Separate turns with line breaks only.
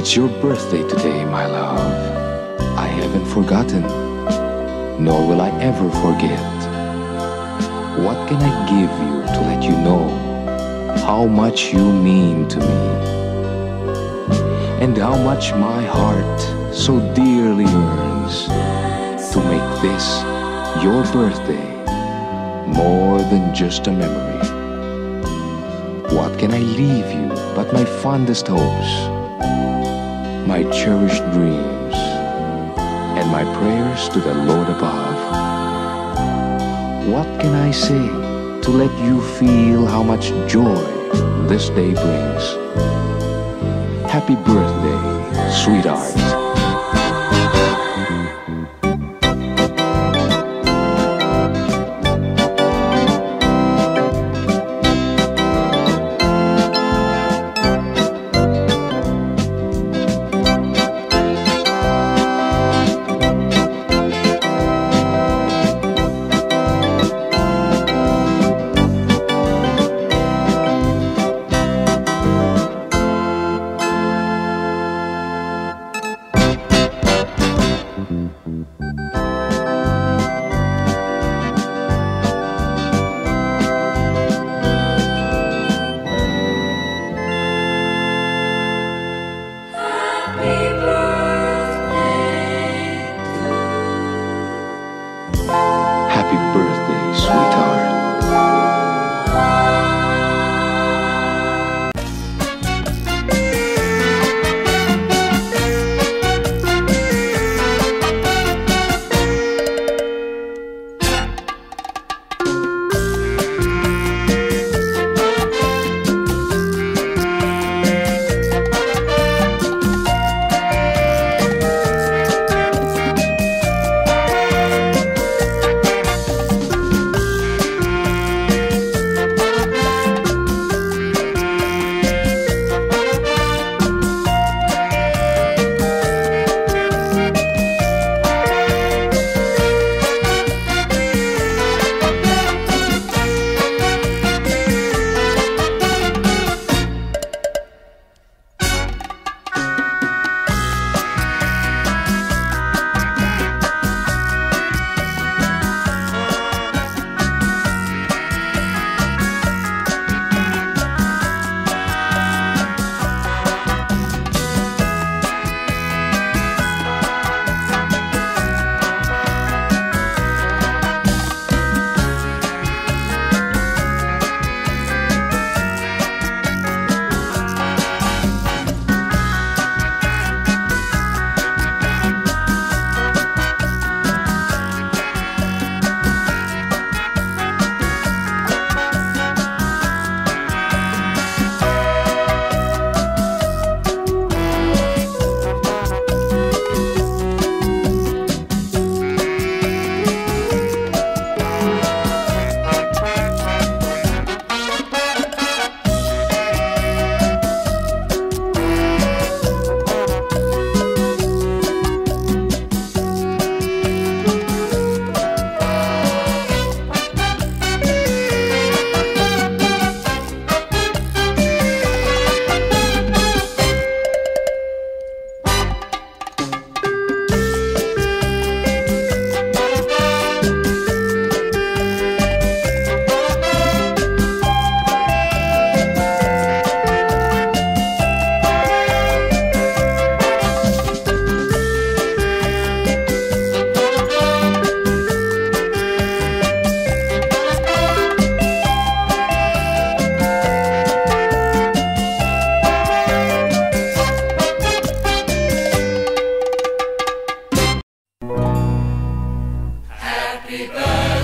It's your birthday today, my love. I haven't forgotten, nor will I ever forget. What can I give you to let you know how much you mean to me? And how much my heart so dearly yearns to make this your birthday more than just a memory. What can I leave you but my fondest hopes? My cherished dreams, and my prayers to the Lord above. What can I say to let you feel how much joy this day brings? Happy birthday, sweetheart. Happy birthday.